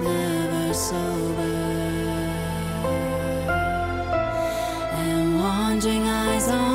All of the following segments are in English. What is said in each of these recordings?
never sober. And wandering eyes on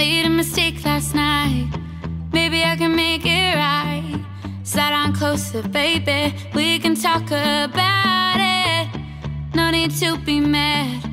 Made a mistake last night. Maybe I can make it right. Slide on closer, baby. We can talk about it. No need to be mad.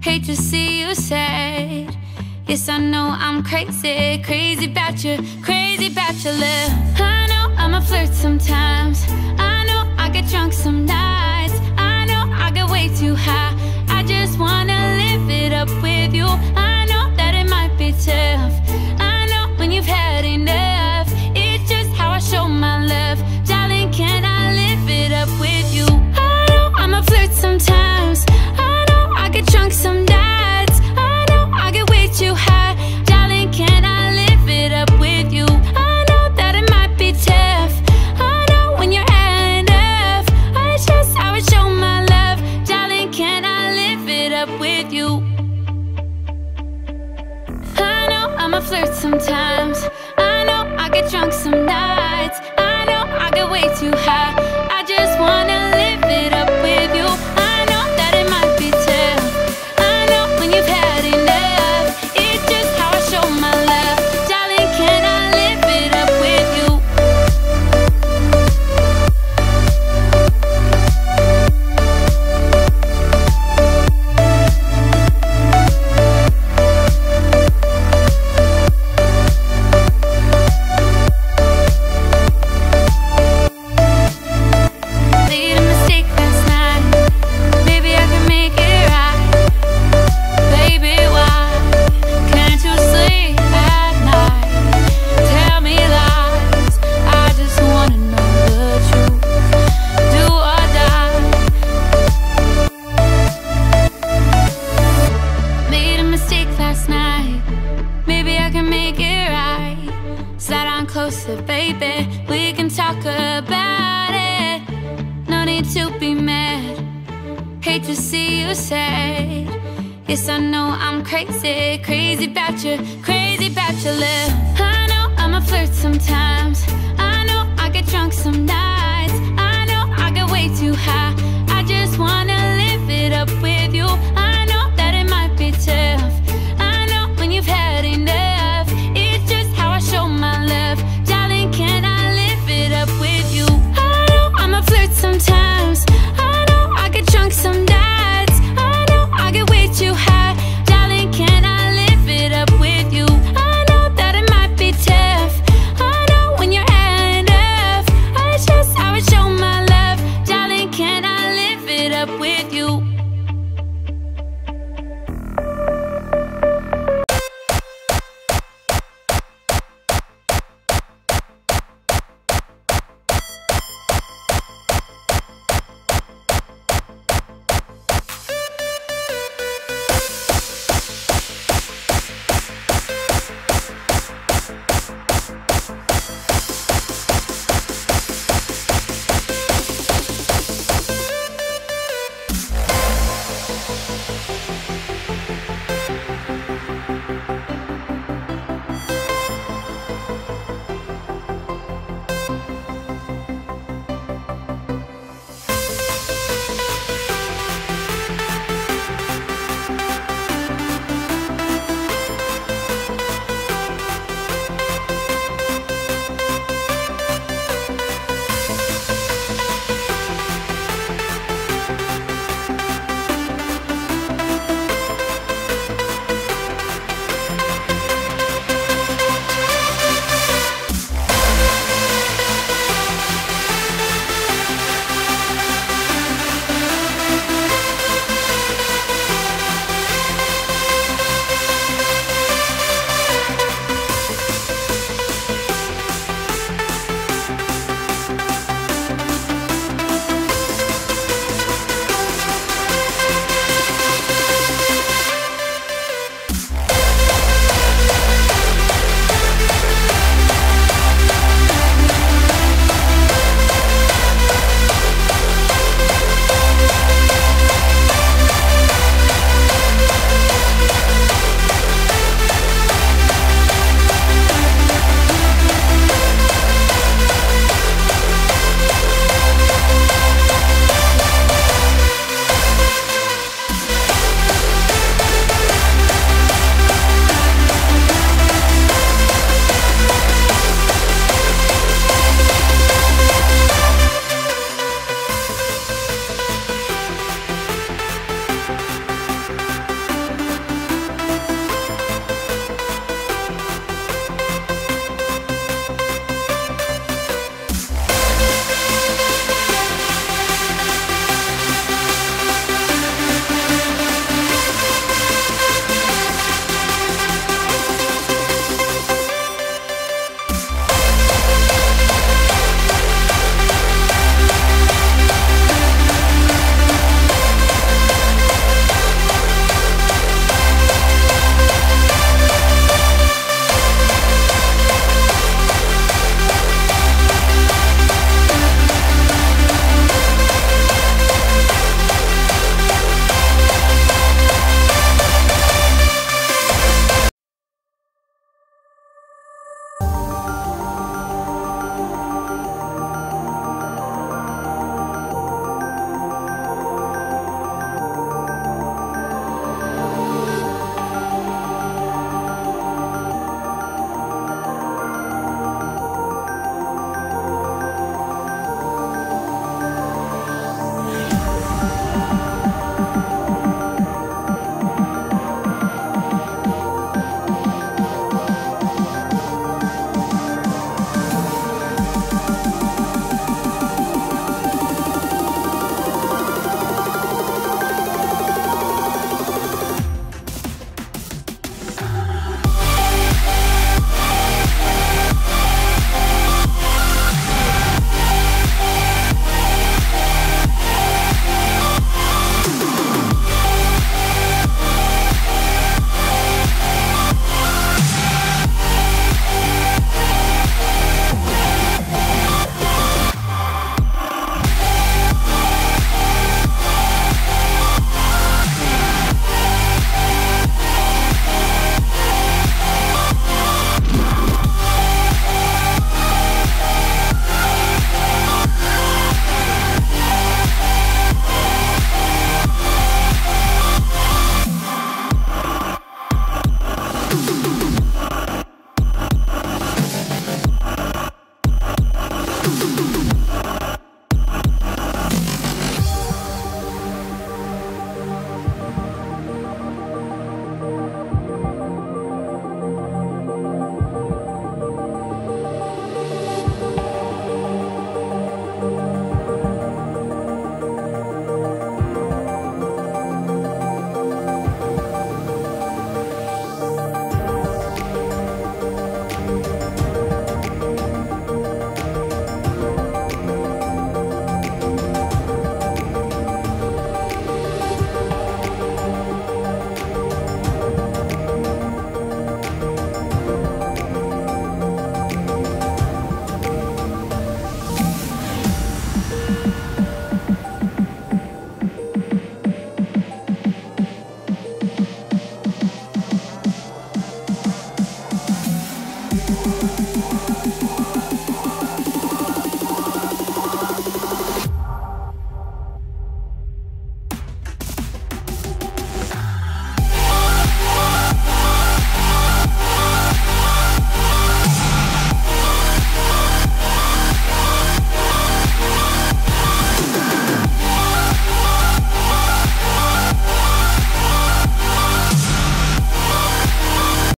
Hate to see you sad. Yes, I know I'm crazy. Crazy about you. Crazy about your love. I know I'm a flirt sometimes. I crazy, crazy about you, crazy about your love. I know I'm a flirt sometimes. I know I get drunk some nights. I know I get way too high. I just wanna live it up with you. I